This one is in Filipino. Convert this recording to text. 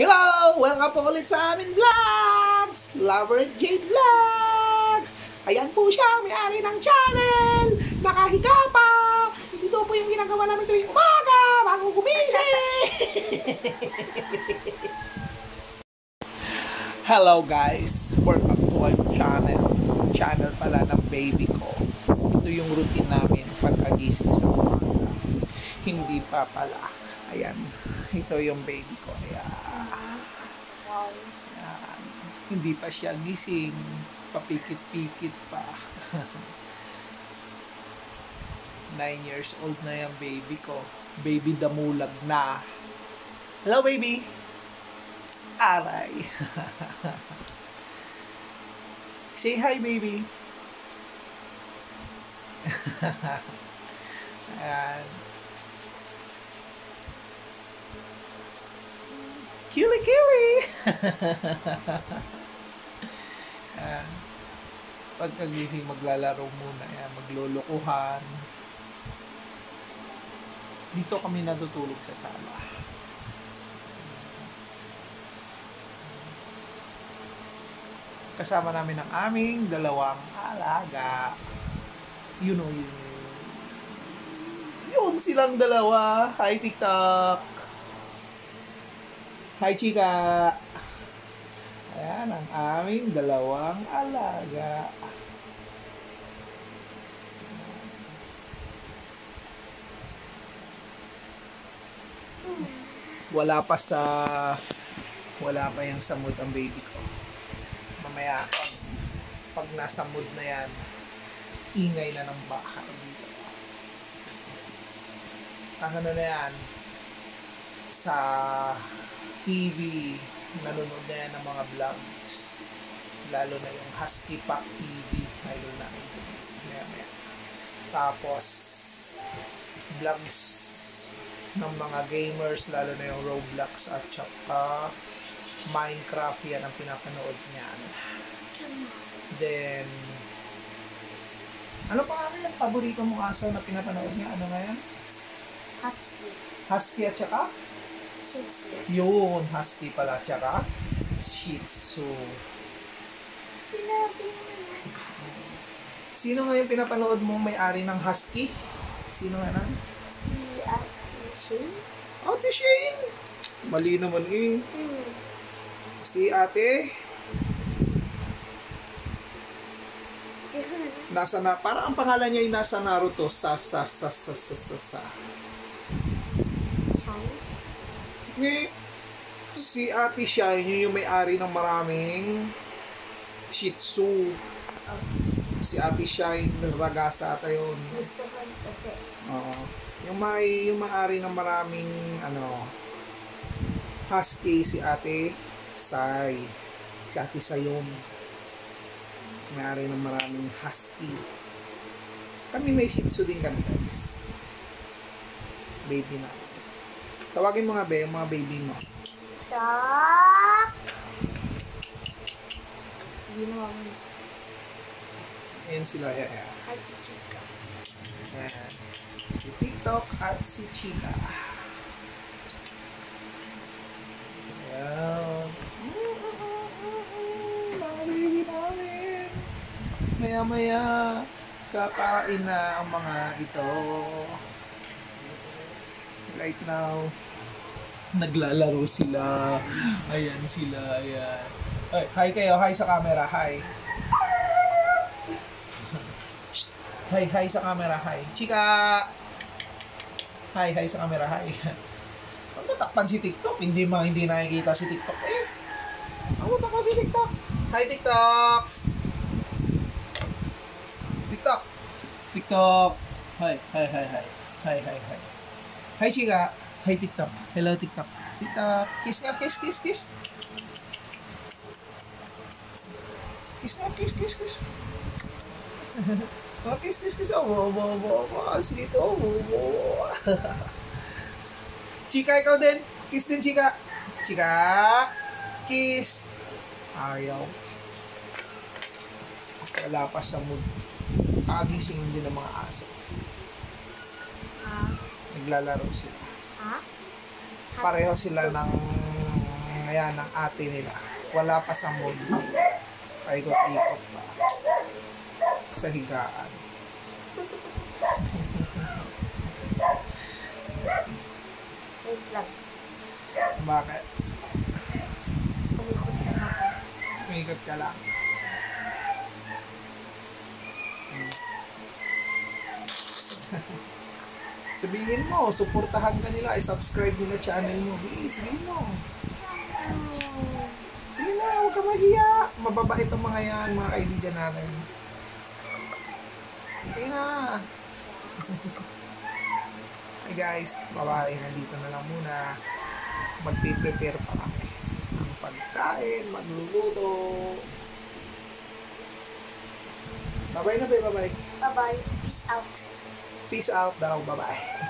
Hello! Welcome po ulit sa amin vlogs! Lover Jade Vlogs! Ayan po siya, may-ari ng channel! Nakahiga pa! Ito po yung ginagawa namin tuwing umaga bago gumising! Hello guys! Welcome to our channel. Channel pala ng baby ko. Ito yung routine namin pagkagising sa umaga. Hindi pa pala. Ayan. Ito yung baby ko. Ayan. Ayan. Hindi pa siya gising. Papikit-pikit pa. Nine years old na yung baby ko. Baby damulag na. Hello, baby! Aray! Say hi, baby! Ayan. Kili Ayan. Pagkagising maglalaro muna yan, maglulukuhan. Dito kami natutulog sa sala. Kasama namin ang aming dalawang alaga. You know, yun. Yun silang dalawa. Hi, TikTok! Hi, chika! Ayan ang aming dalawang alaga. Wala pa sa... Wala pa yung sa mood ang baby ko. Mamaya, pag, pag nasa mood na yan, ingay na ng bahay dito. Ang ano na yan, sa TV, nanonood na yan ng mga vlogs. Lalo na yung Husky Pack TV. Idol namin. Maya, maya. Tapos, vlogs ng mga gamers, lalo na yung Roblox at saka Minecraft, yan ang pinapanood niyan. Then, ano pa nga yung paborito mong aso na pinapanood niya? Ano nga yan? Husky. Husky at saka? Shih Tzu. Yun, husky pala, tsaka Shih Tzu. Sinabi mo na. Sino nga yung pinapanood mong may-ari ng husky? Sino nga na? Si Ate Shin? Ate Shane! Mali naman eh. Hmm. Si ate, nasa na, para ang pangalan niya ay nasa Naruto. Sa, sa, sa, sa, sa, sa, sa. Shine? Eh, si ate Shine, yun yung may-ari ng maraming Shih Tzu. Si ate Shine, Ragasa ata yun. Gusto ko kasi. Oo. Yung may yung may-ari ng maraming ano husky si Ate Sai. Si Ate Sayon. May-ari ng maraming husky. Kami may Shih Tzu din kami guys. Baby na. Tawagin mo nga be, yung mga baby mo. Tak! Ginawa mo siya. Ayan sila. Ayan. At si Chica. Ayan. Si TikTok at si Chika. Ayan. Mga baby namin. Maya maya, kakain na ang mga ito. Right now, naglalaro sila. Ayan sila, ayan. Ay, hi kayo, hi sa camera, hi. Hi, hi sa camera, hi. Chika! Hi, hi sa camera, hi. Pag natakpan si TikTok, hindi ma hindi nakikita si TikTok. Eh, ang natakpan si TikTok. Hi, TikTok! TikTok! TikTok! Hi, hi, hi, hi. Hi, hi, hi. Hi, Chika! Hi, TikTok. Hello, TikTok. TikTok! Kiss nga, kiss, kiss, kiss. Kiss nga, kiss, kiss, kiss. Oh, kiss, kiss, kiss. Oh, oh, oh, oh, oh, sweet. Oh, oh, oh. Chika, ikaw din. Kiss din, Chika. Chika. Kiss. Ayaw. Wala pa sa mood. Kagising din ng mga aso. Naglalaro sila. Ha? Pareho sila ng Ayan ang ate nila. Wala pa sa mood. Paikot-ikot pa. Sa higaan. Wait lang. Bakit? Umikot lang ako. Umikot ka lang. Sabihin mo, suportahan ka nila, i-subscribe nila channel mo. Bilis, sabihin mo. Sige na, huwag ka mahiya. Mababait ang mga yan, mga kaibigan natin. Sige na. Hi guys, bye-bye. Nandito na lang muna. Magpiprepare pa kami. Ang pagkain, magluluto. Bye-bye na. Bye-bye. Bye-bye. Peace out. Peace out daw. Bye-bye.